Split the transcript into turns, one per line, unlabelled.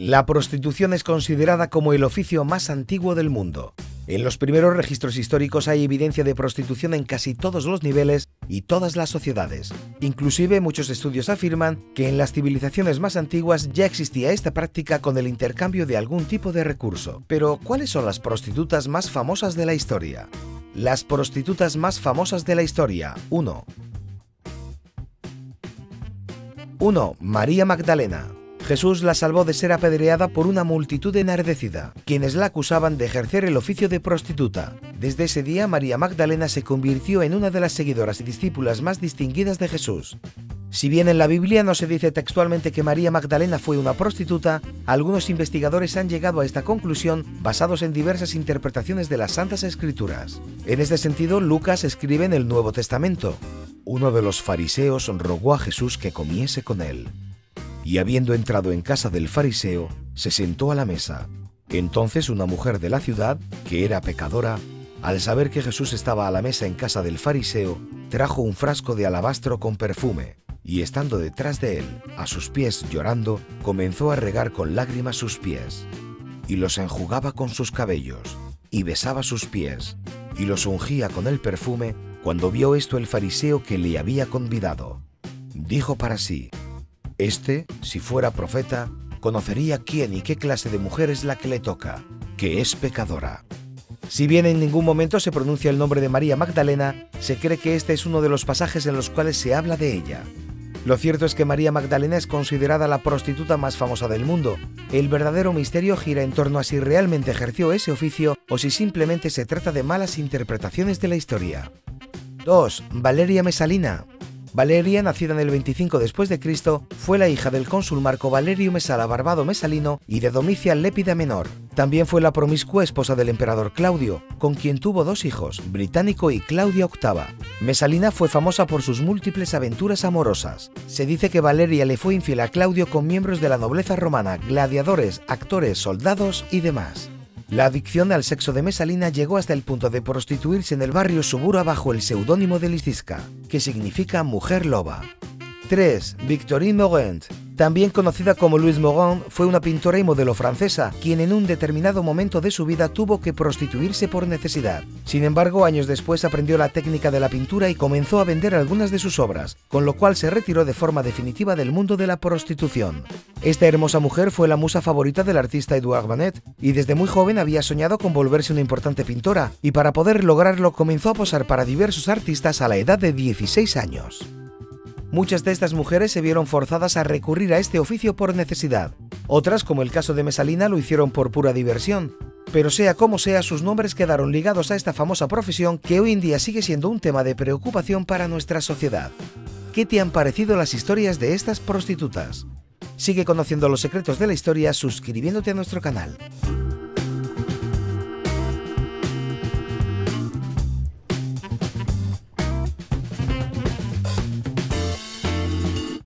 La prostitución es considerada como el oficio más antiguo del mundo. En los primeros registros históricos hay evidencia de prostitución en casi todos los niveles y todas las sociedades. Inclusive muchos estudios afirman que en las civilizaciones más antiguas ya existía esta práctica con el intercambio de algún tipo de recurso. Pero, ¿cuáles son las prostitutas más famosas de la historia? Las prostitutas más famosas de la historia. 1. 1. María Magdalena. Jesús la salvó de ser apedreada por una multitud enardecida, quienes la acusaban de ejercer el oficio de prostituta. Desde ese día, María Magdalena se convirtió en una de las seguidoras y discípulas más distinguidas de Jesús. Si bien en la Biblia no se dice textualmente que María Magdalena fue una prostituta, algunos investigadores han llegado a esta conclusión basados en diversas interpretaciones de las Santas Escrituras. En este sentido, Lucas escribe en el Nuevo Testamento, uno de los fariseos rogó a Jesús que comiese con él y habiendo entrado en casa del fariseo, se sentó a la mesa. Entonces una mujer de la ciudad, que era pecadora, al saber que Jesús estaba a la mesa en casa del fariseo, trajo un frasco de alabastro con perfume, y estando detrás de él, a sus pies llorando, comenzó a regar con lágrimas sus pies, y los enjugaba con sus cabellos, y besaba sus pies, y los ungía con el perfume, cuando vio esto el fariseo que le había convidado. Dijo para sí, este, si fuera profeta, conocería quién y qué clase de mujer es la que le toca, que es pecadora. Si bien en ningún momento se pronuncia el nombre de María Magdalena, se cree que este es uno de los pasajes en los cuales se habla de ella. Lo cierto es que María Magdalena es considerada la prostituta más famosa del mundo. El verdadero misterio gira en torno a si realmente ejerció ese oficio o si simplemente se trata de malas interpretaciones de la historia. 2. Valeria Mesalina. Valeria, nacida en el 25 después de Cristo, fue la hija del cónsul Marco Valerio Mesala Barbado Mesalino y de Domicia Lépida Menor. También fue la promiscua esposa del emperador Claudio, con quien tuvo dos hijos, Británico y Claudia VIII. Mesalina fue famosa por sus múltiples aventuras amorosas. Se dice que Valeria le fue infiel a Claudio con miembros de la nobleza romana, gladiadores, actores, soldados y demás. La adicción al sexo de Mesalina llegó hasta el punto de prostituirse en el barrio Subura bajo el seudónimo de Lisisca, que significa mujer loba. 3. Victorine Morent, también conocida como Louise Morin, fue una pintora y modelo francesa, quien en un determinado momento de su vida tuvo que prostituirse por necesidad. Sin embargo, años después aprendió la técnica de la pintura y comenzó a vender algunas de sus obras, con lo cual se retiró de forma definitiva del mundo de la prostitución. Esta hermosa mujer fue la musa favorita del artista Edouard Manet, y desde muy joven había soñado con volverse una importante pintora, y para poder lograrlo comenzó a posar para diversos artistas a la edad de 16 años. Muchas de estas mujeres se vieron forzadas a recurrir a este oficio por necesidad. Otras, como el caso de Mesalina, lo hicieron por pura diversión. Pero sea como sea, sus nombres quedaron ligados a esta famosa profesión que hoy en día sigue siendo un tema de preocupación para nuestra sociedad. ¿Qué te han parecido las historias de estas prostitutas? Sigue conociendo los secretos de la historia suscribiéndote a nuestro canal.